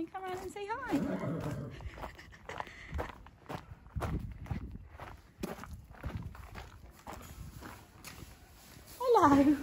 Can come around and say hi? Hello.